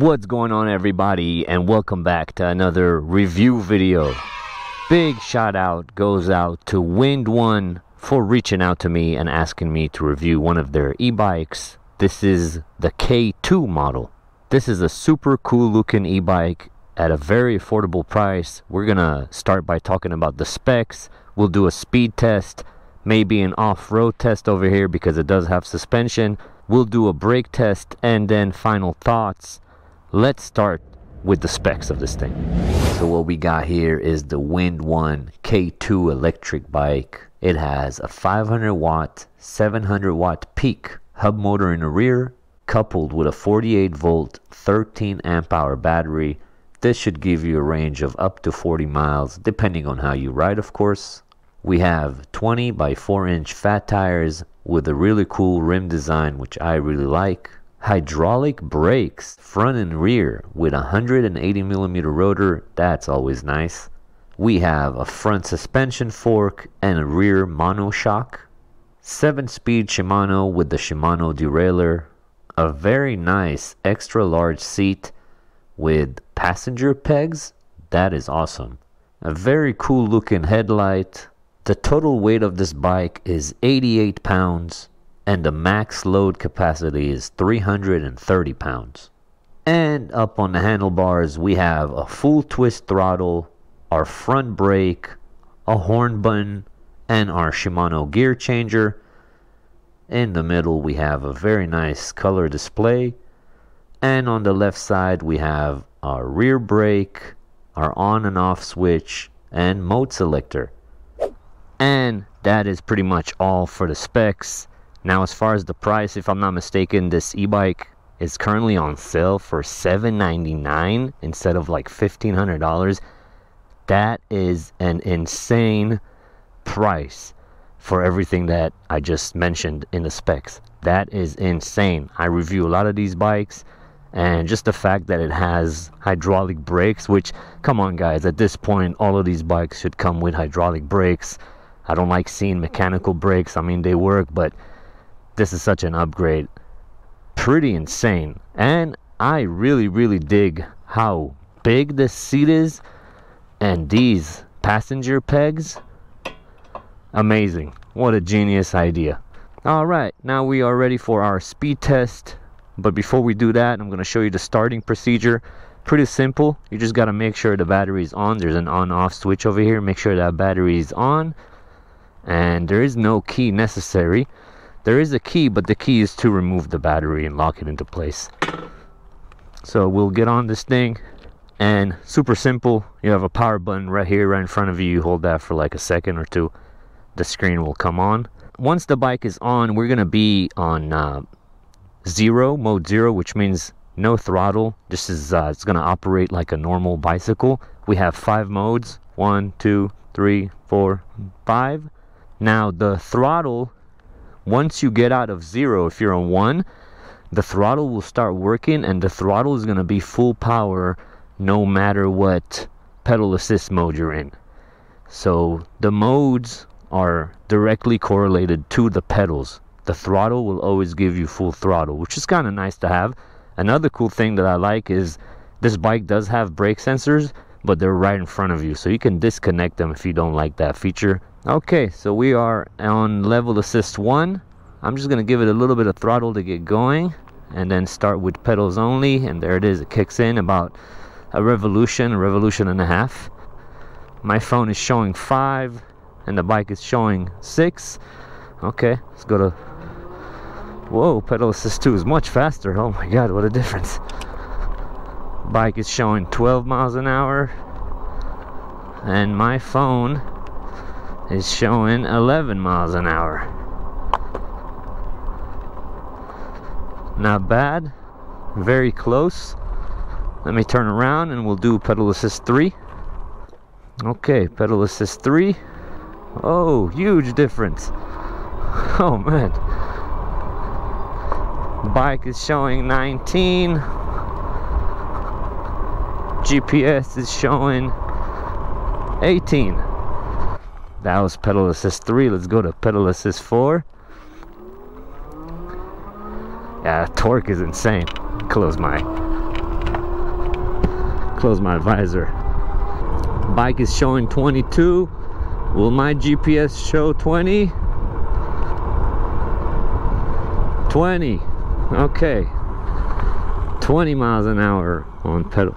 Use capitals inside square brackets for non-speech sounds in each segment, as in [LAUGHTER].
What's going on everybody and welcome back to another review video. Big shout out goes out to Wind One for reaching out to me and asking me to review one of their e-bikes. This is the K2 model. This is a super cool looking e-bike at a very affordable price. We're gonna start by talking about the specs. We'll do a speed test, maybe an off-road test over here because it does have suspension. We'll do a brake test and then final thoughts. Let's start with the specs of this thing. So what we got here is the Wind One K2 electric bike. It has a 500 watt, 700 watt peak hub motor in the rear, coupled with a 48 volt, 13 amp hour battery. This should give you a range of up to 40 miles, depending on how you ride, of course. We have 20 by 4 inch fat tires with a really cool rim design, which I really like. Hydraulic brakes, front and rear, with a 180 millimeter rotor. That's always nice. We have a front suspension fork and a rear monoshock. 7 speed Shimano with the Shimano derailleur. A very nice extra large seat with passenger pegs. That is awesome. A very cool looking headlight. The total weight of this bike is 88 pounds and the max load capacity is 330 pounds. And up on the handlebars, we have a full twist throttle, our front brake, a horn button, and our Shimano gear changer. In the middle, we have a very nice color display. And on the left side, we have our rear brake, our on and off switch, and mode selector. And that is pretty much all for the specs. Now, as far as the price, if I'm not mistaken, this e-bike is currently on sale for 799 instead of like $1,500. That is an insane price for everything that I just mentioned in the specs. That is insane. I review a lot of these bikes and just the fact that it has hydraulic brakes, which, come on, guys, at this point, all of these bikes should come with hydraulic brakes. I don't like seeing mechanical brakes. I mean, they work, but this is such an upgrade. Pretty insane. And I really, really dig how big this seat is and these passenger pegs. Amazing. What a genius idea. All right, now we are ready for our speed test. But before we do that, I'm going to show you the starting procedure. Pretty simple. You just got to make sure the battery is on. There's an on-off switch over here. Make sure that battery is on. And there is no key necessary. There is a key, but the key is to remove the battery and lock it into place. So we'll get on this thing and super simple. You have a power button right here, right in front of you. You hold that for like a second or two. The screen will come on. Once the bike is on, we're going to be on uh, zero, mode zero, which means no throttle. This is, uh, it's going to operate like a normal bicycle. We have five modes. One, two, three, four, five. Now the throttle once you get out of zero, if you're on one, the throttle will start working and the throttle is going to be full power no matter what pedal assist mode you're in. So the modes are directly correlated to the pedals. The throttle will always give you full throttle, which is kind of nice to have. Another cool thing that I like is this bike does have brake sensors, but they're right in front of you. So you can disconnect them if you don't like that feature. Okay, so we are on level assist 1. I'm just to give it a little bit of throttle to get going and then start with pedals only and there it is, it kicks in about a revolution, a revolution and a half. My phone is showing 5 and the bike is showing 6. Okay, let's go to... Whoa, pedal assist 2 is much faster. Oh my god, what a difference. Bike is showing 12 miles an hour and my phone is showing 11 miles an hour. Not bad. Very close. Let me turn around and we'll do pedal assist 3. Okay, pedal assist 3. Oh, huge difference. [LAUGHS] Oh man. Bike is showing 19. GPS is showing 18. That was pedal assist 3. Let's go to pedal assist 4. Yeah, torque is insane. Close my close my visor. Bike is showing 22. Will my GPS show 20? 20. Okay. 20 miles an hour on pedal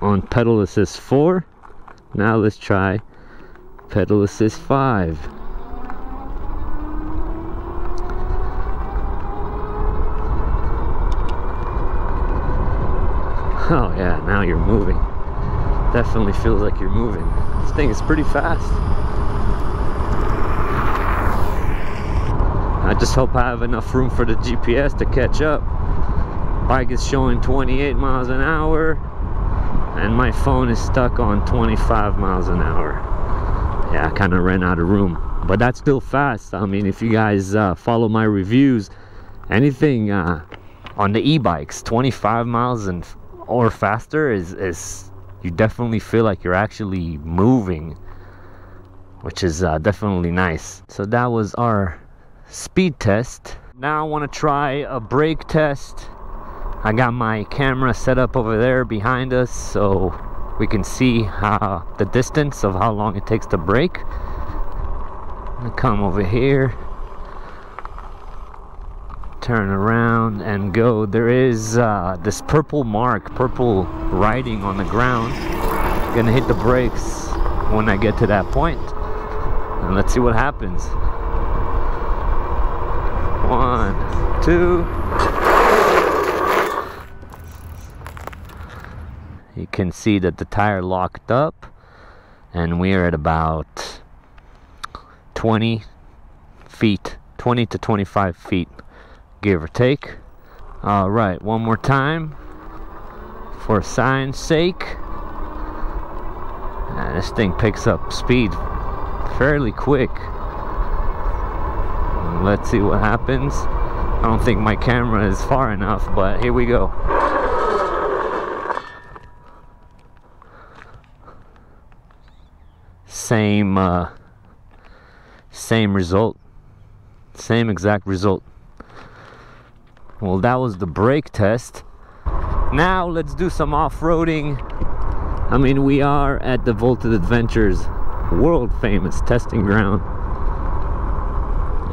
on pedal assist 4. Now let's try pedal assist 5. Oh yeah, now you're moving. Definitely feels like you're moving. This thing is pretty fast. I just hope I have enough room for the GPS to catch up. Bike is showing 28 miles an hour and my phone is stuck on 25 miles an hour. Yeah, I kind of ran out of room, but that's still fast. I mean, if you guys uh, follow my reviews, anything uh, on the e-bikes, 25 miles and or faster is is you definitely feel like you're actually moving, which is uh, definitely nice. So that was our speed test. Now I want to try a brake test. I got my camera set up over there behind us so we can see how the distance of how long it takes to brake. I come over here turn around and go. There is uh, this purple mark purple writing on the ground. Gonna hit the brakes when I get to that point. And let's see what happens. One two you can see that the tire locked up and we are at about 20 feet 20 to 25 feet give or take. All right, one more time for sign's sake. Uh, this thing picks up speed fairly quick. Let's see what happens. I don't think my camera is far enough, but here we go. Same, uh, same result. Same exact result. Well, that was the brake test. Now let's do some off-roading. I mean, we are at the Volted Adventures world famous testing ground.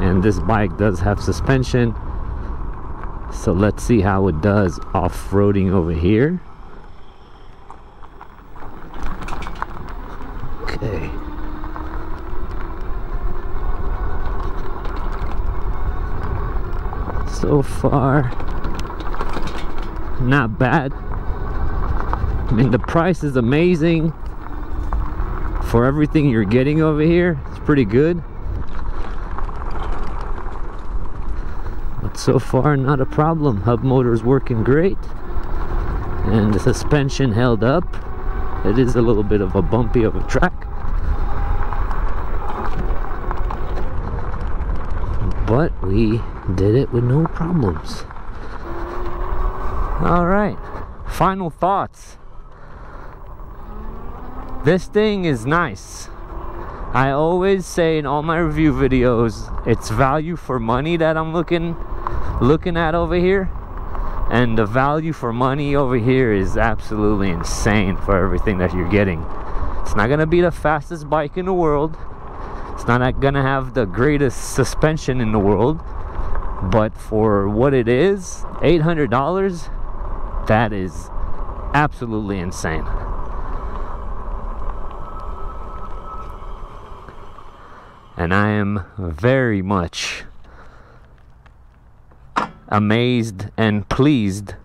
And this bike does have suspension. So let's see how it does off-roading over here. Okay. So far. Not bad. I mean the price is amazing. For everything you're getting over here it's pretty good. But so far not a problem. Hub motor is working great. And the suspension held up. It is a little bit of a bumpy of a track but we did it with no problems. All right, final thoughts. This thing is nice. I always say in all my review videos, it's value for money that I'm looking looking at over here. And the value for money over here is absolutely insane for everything that you're getting. It's not gonna be the fastest bike in the world. It's not gonna have the greatest suspension in the world but for what it is $800 that is absolutely insane. And I am very much amazed and pleased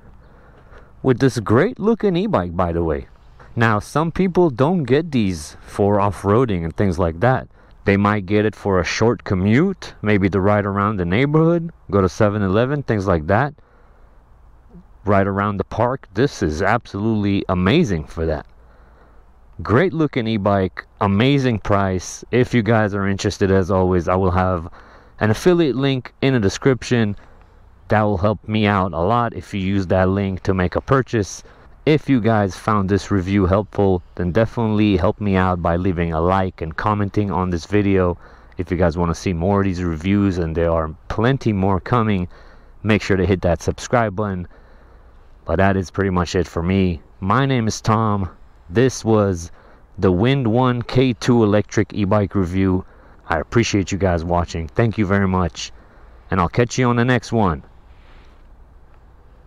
with this great looking e-bike by the way. Now some people don't get these for off-roading and things like that they might get it for a short commute, maybe to ride around the neighborhood, go to 7 Eleven, things like that. Ride around the park. This is absolutely amazing for that. Great looking e bike, amazing price. If you guys are interested, as always, I will have an affiliate link in the description. That will help me out a lot if you use that link to make a purchase. If you guys found this review helpful, then definitely help me out by leaving a like and commenting on this video. If you guys want to see more of these reviews, and there are plenty more coming, make sure to hit that subscribe button. But that is pretty much it for me. My name is Tom. This was the Wind One K2 electric e-bike review. I appreciate you guys watching. Thank you very much. And I'll catch you on the next one.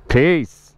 Peace.